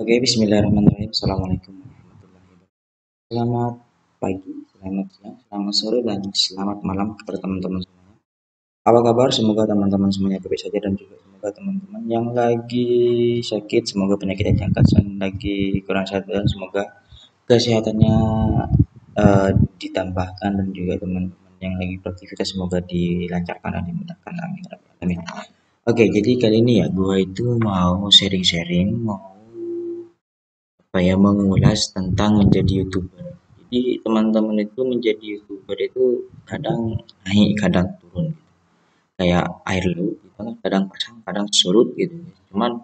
Oke, bismillahirrahmanirrahim. Assalamualaikum warahmatullahi wabarakatuh. Selamat pagi, selamat siang, selamat sore, dan selamat malam kepada teman-teman semuanya. Apa kabar? Semoga teman-teman semuanya baik saja dan juga semoga teman-teman yang lagi sakit, semoga penyakitnya diangkat, dan lagi kurang sehat dan semoga kesehatannya uh, ditambahkan dan juga teman-teman yang lagi beraktivitas semoga dilancarkan dan dimudahkan. Amin. Amin. Oke, jadi kali ini ya gue itu mau sharing-sharing, mau ya mengulas tentang menjadi youtuber. Jadi teman-teman itu menjadi youtuber itu kadang naik, kadang turun. Gitu. Kayak air laut, gitu kan kadang pasang, kadang surut gitu. Cuman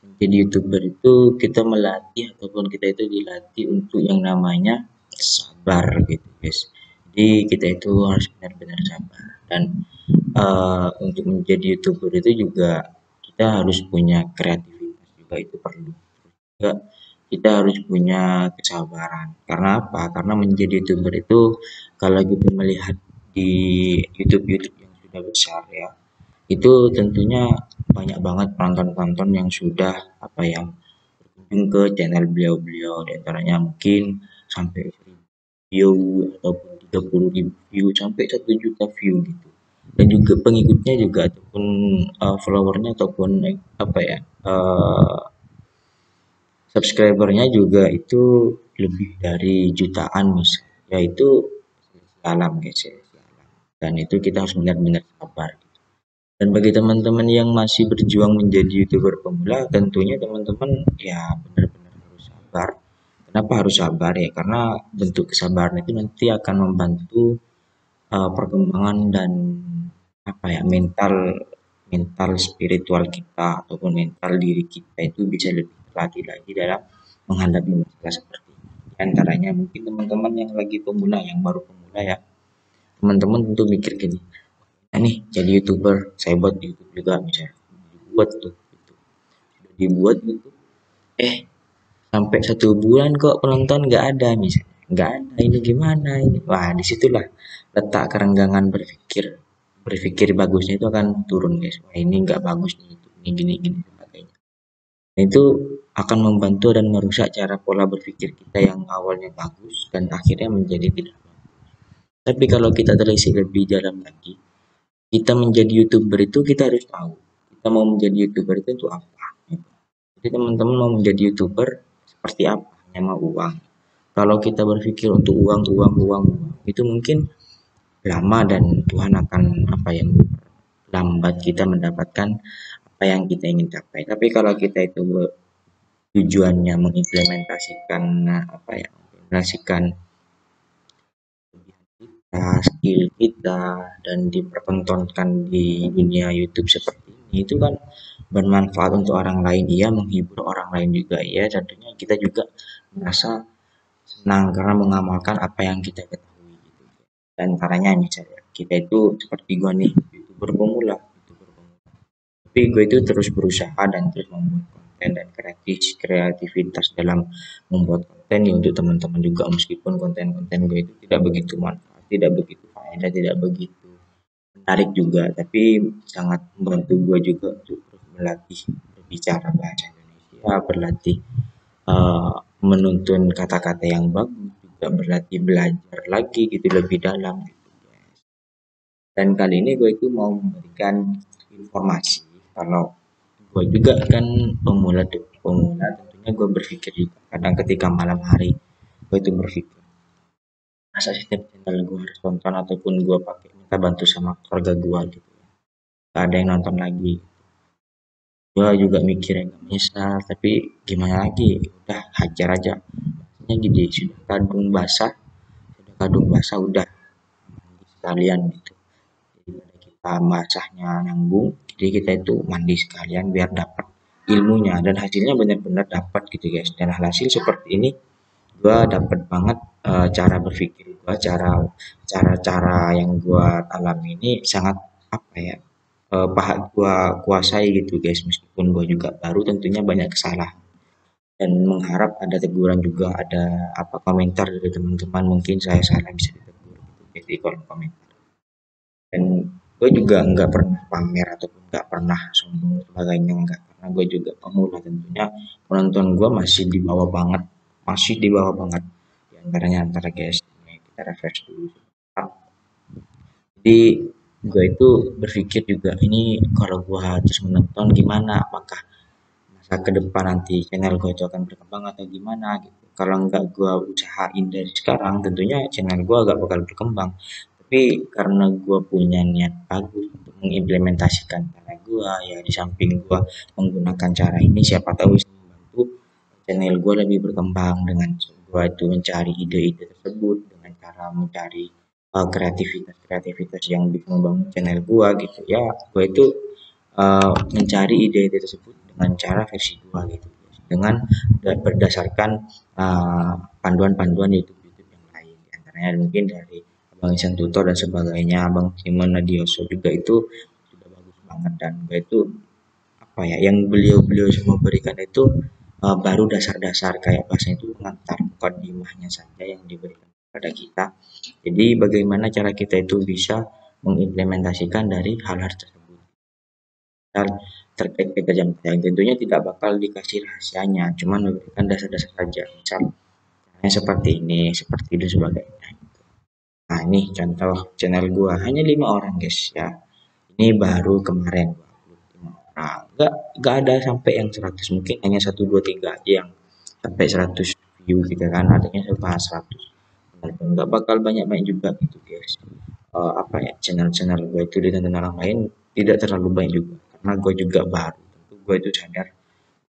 menjadi youtuber itu kita melatih ataupun kita itu dilatih untuk yang namanya sabar gitu guys. Jadi kita itu harus benar-benar sabar dan uh, untuk menjadi youtuber itu juga kita harus punya kreativitas juga itu perlu juga kita harus punya kesabaran. Karena apa? Karena menjadi youtuber itu kalau kita melihat di YouTube YouTube yang sudah besar ya itu tentunya banyak banget penonton-penonton yang sudah apa ya berkunjung ke channel beliau-beliau. Di antaranya mungkin sampai view ataupun 30 ribu view sampai satu juta view gitu. Dan juga pengikutnya juga ataupun uh, followernya ataupun apa ya uh, subscribernya juga itu lebih dari jutaan misal yaitu alam guys ya dan itu kita harus benar-benar sabar. Dan bagi teman-teman yang masih berjuang menjadi youtuber pemula tentunya teman-teman ya benar-benar harus sabar. Kenapa harus sabar ya? Karena bentuk kesabaran itu nanti akan membantu uh, perkembangan dan apa ya mental mental spiritual kita ataupun mental diri kita itu bisa lebih terlatih lagi dalam menghadapi masalah seperti ini. Antaranya mungkin teman-teman yang lagi pemula, yang baru pemula ya, teman-teman tentu mikir gini, nah nih jadi youtuber, saya buat YouTube juga misalnya, dibuat tuh, gitu. sudah dibuat gitu, eh sampai satu bulan kok penonton nggak ada misalnya, nggak ada ini gimana ini, wah di situlah letak kerenggangan berpikir. Berpikir bagusnya itu akan turun guys. Wah ini nggak bagus nih ini gini gini sebagainya. Nah, itu akan membantu dan merusak cara pola berpikir kita yang awalnya bagus dan akhirnya menjadi tidak bagus. Tapi kalau kita telisik lebih dalam lagi kita menjadi youtuber itu kita harus tahu kita mau menjadi youtuber itu untuk apa? Jadi teman-teman mau menjadi youtuber seperti apa? Hanya mau uang. Kalau kita berpikir untuk uang uang uang, uang itu mungkin lama dan Tuhan akan apa ya lambat kita mendapatkan apa yang kita ingin capai. Tapi kalau kita itu tujuannya mengimplementasikan apa ya mengimplementasikan kita, skill kita dan dipertontonkan di dunia YouTube seperti ini itu kan bermanfaat untuk orang lain. Iya menghibur orang lain juga. Iya tentunya kita juga merasa senang karena mengamalkan apa yang kita ketahui. Dan caranya misalnya kita itu seperti gue nih youtuber pemula. Youtuber pemula tapi gue itu terus berusaha dan terus membuat konten dan kreatif kreativitas dalam membuat konten ya untuk teman-teman juga meskipun konten-konten gue itu tidak begitu manfaat tidak begitu faedah tidak begitu menarik juga tapi sangat membantu gue juga untuk melatih berbicara bahasa Indonesia berlatih uh, menuntun kata-kata yang bagus juga berlatih belajar lagi gitu lebih dalam gitu guys. Dan kali ini gue itu mau memberikan informasi kalau gue juga kan pemula tuh pemula tentunya gue berpikir juga. Kadang ketika malam hari gue itu berpikir masa setiap channel gue harus nonton ataupun gue pakai minta bantu sama keluarga gue gitu gak ada yang nonton lagi. Gue juga mikir yang menyesal tapi gimana lagi? Udah hajar aja. Maksudnya gini sudah kadung basah sudah kadung basah udah. Sekalian gitu. Kita basahnya nyambung jadi kita itu mandi sekalian biar dapat ilmunya. Dan hasilnya benar-benar dapat gitu guys. Dan hasil seperti ini gua dapat banget uh, cara berpikir gua cara cara-cara yang gua alami ini sangat apa ya uh, gua kuasai gitu guys. Meskipun gua juga baru tentunya banyak kesalahan. Dan mengharap ada teguran juga ada apa komentar dari teman-teman. Mungkin saya salah bisa ditegur gitu di kolom komentar. Dan gue juga nggak pernah pamer ataupun nggak pernah sombong sebagainya nggak karena gue juga pemula tentunya. Penonton gue masih di bawah banget masih di bawah banget. Di antaranya antara guys ini kita refresh dulu. Jadi gue itu berpikir juga ini kalau gue harus menonton gimana? Apakah masa ke depan nanti channel gue itu akan berkembang atau gimana? Gitu. Kalau nggak gue usahain dari sekarang tentunya channel gue agak bakal berkembang tapi karena gue punya niat bagus untuk mengimplementasikan cara gue ya di samping gue menggunakan cara ini siapa tahu bisa membantu channel gue lebih berkembang dengan gue itu mencari ide-ide tersebut dengan cara mencari uh, kreativitas-kreativitas yang bisa membangun channel gue gitu. Ya gue itu uh, mencari ide-ide tersebut dengan cara versi gue gitu. Dengan berdasarkan uh, panduan-panduan uh, YouTube YouTube yang lain. Antaranya mungkin dari Bang Isan Tutor dan sebagainya. Bang Simon Nadioso juga itu sudah bagus banget. Dan itu apa ya yang beliau-beliau semua berikan itu uh, baru dasar-dasar kayak bahasa itu mengantar mukadimahnya saja yang diberikan kepada kita. Jadi bagaimana cara kita itu bisa mengimplementasikan dari hal-hal tersebut? Dan terkait jam yang tentunya tidak bakal dikasih rahasianya cuman memberikan dasar-dasar saja misal seperti ini seperti itu sebagainya Nah ini contoh channel gua. Hanya lima orang guys ya. Ini baru kemarin gua upload orang. Gak, gak ada sampai yang 100 mungkin hanya satu dua tiga yang sampai 100 view gitu kan. Adanya sampai 100 walaupun nggak bakal banyak-banyak juga gitu guys. Uh, apa ya channel-channel gue itu dengan orang lain tidak terlalu banyak juga. Karena gue juga baru. Tentu gue itu sadar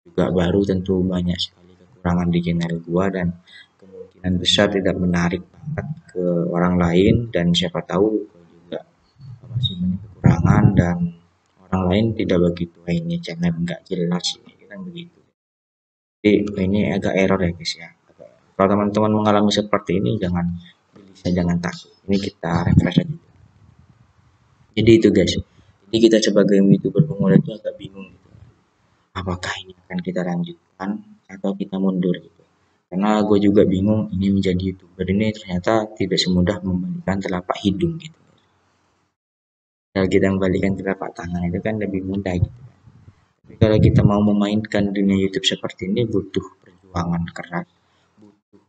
juga baru tentu banyak sekali kekurangan di channel gue dan kemungkinan besar tidak menarik banget ke orang lain dan siapa tahu juga masih banyak kekurangan dan orang lain tidak begitu ini channel nggak jelas ya kan begitu. Jadi ini agak error ya guys ya. Kalau teman-teman mengalami seperti ini jangan bisa jangan takut. Ini kita refresh aja. Jadi itu guys jadi kita sebagai youtuber pemula itu agak bingung gitu apakah ini akan kita lanjutkan atau kita mundur gitu karena gue juga bingung ini menjadi youtuber ini ternyata tidak semudah membalikan telapak hidung gitu. Kalau kita membalikan telapak tangan itu kan lebih mudah gitu. Tapi kalau kita mau memainkan dunia YouTube seperti ini butuh perjuangan keras. Butuh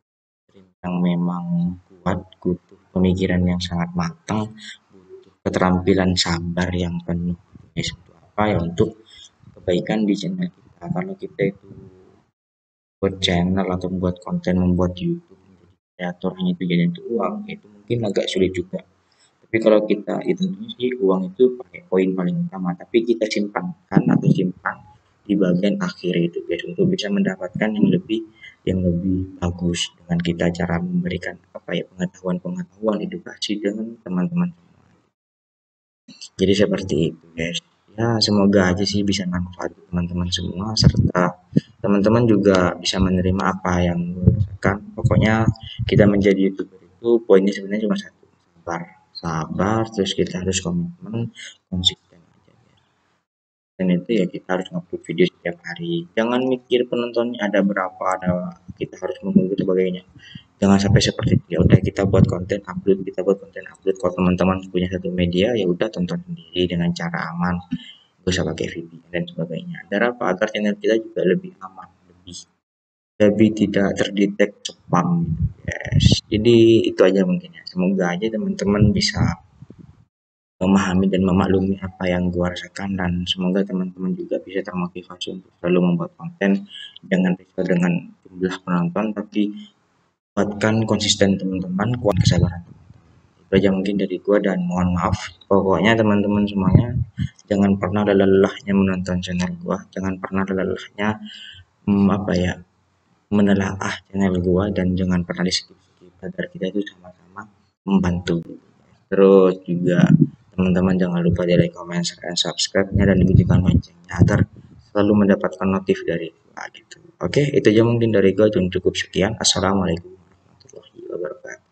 yang memang kuat butuh pemikiran yang sangat matang butuh keterampilan sabar yang penuh. Untuk apa ya untuk kebaikan di channel kita. Kalau kita itu buat channel atau membuat konten membuat YouTube menjadi kreator hanya tujuannya itu uang. Itu mungkin agak sulit juga. Tapi kalau kita itu sih uang itu pakai koin paling utama. Tapi kita simpankan atau simpan di bagian akhir itu guys untuk bisa mendapatkan yang lebih yang lebih bagus. Dengan kita cara memberikan apa ya pengetahuan-pengetahuan edukasi dengan teman-teman. Jadi seperti itu guys ya semoga aja sih bisa manfaat teman-teman semua serta teman-teman juga bisa menerima apa yang rasakan. Pokoknya kita menjadi youtuber itu poinnya sebenarnya cuma satu sabar. Sabar terus kita harus komitmen konsisten aja ya. Dan itu ya kita harus ngupload video setiap hari. Jangan mikir penontonnya ada berapa ada kita harus menunggu sebagainya jangan sampai seperti itu. Ya udah kita buat konten upload kita buat konten upload. Kalau teman-teman punya satu media ya udah tonton sendiri dengan cara aman. Bisa pakai VPN dan sebagainya. Agar apa? Agar channel kita juga lebih aman lebih lebih tidak terdetek spam yes. Jadi itu aja mungkin ya. Semoga aja teman-teman bisa memahami dan memaklumi apa yang gua rasakan. Dan semoga teman-teman juga bisa termotivasi untuk selalu membuat konten. Risau dengan jumlah penonton tapi buatkan konsisten teman-teman kuat kesabaran itu aja mungkin dari gua dan mohon maaf. Pokoknya teman-teman semuanya jangan pernah lelahnya menonton channel gua. Jangan pernah lelahnya hmm, apa ya menelaah channel gua dan jangan pernah di skip agar kita itu sama-sama membantu. Terus juga teman-teman jangan lupa di like comment share dan subscribe nya dan dibunyikan loncengnya agar selalu mendapatkan notif dari gua gitu. Oke itu aja mungkin dari gua. Cukup sekian. Assalamualaikum warahmatullahi wabarakatuh